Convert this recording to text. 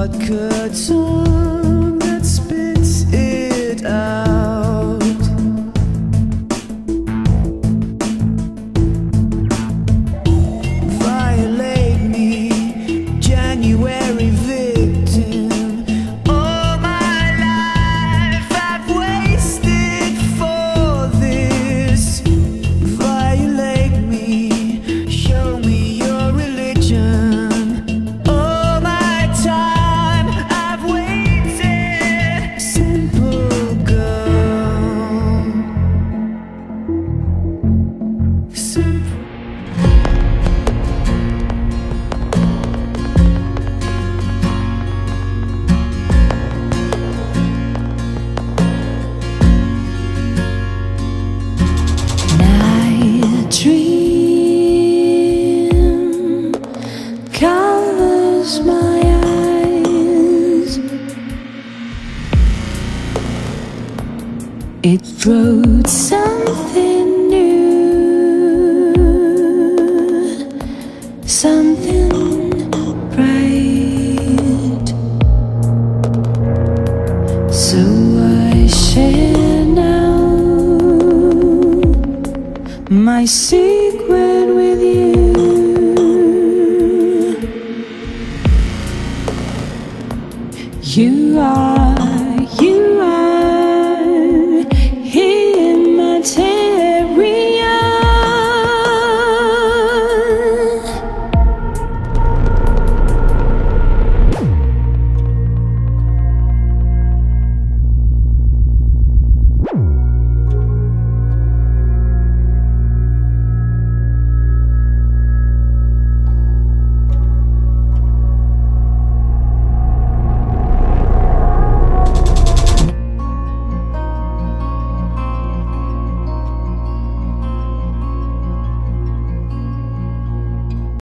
vodka tongue that It wrote something new, something bright. So I share now my secret with you. You are